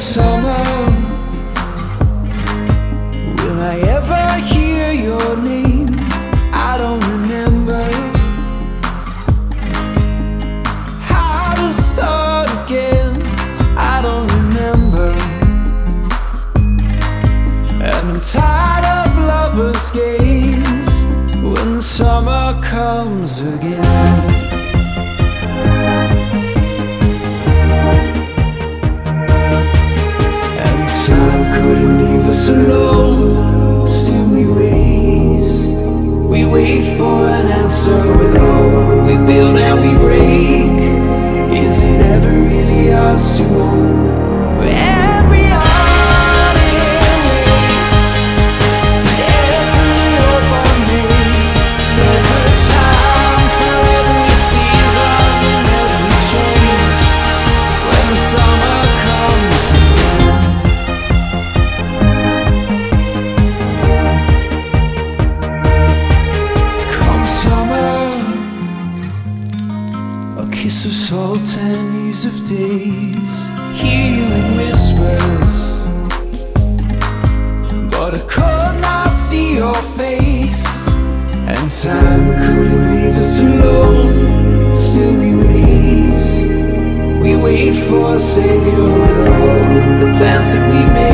summer, will I ever hear your name? I don't remember how to start again. I don't remember, and I'm tired of lovers' games when summer comes again. Leave us alone. Still we we wait for an answer with hope. We build and we break. Is it ever really ours to own? Kiss of salt and ease of days, healing whispers. But I could not see your face, and time couldn't leave us alone. Still we raise, we wait for a savior the plans that we make.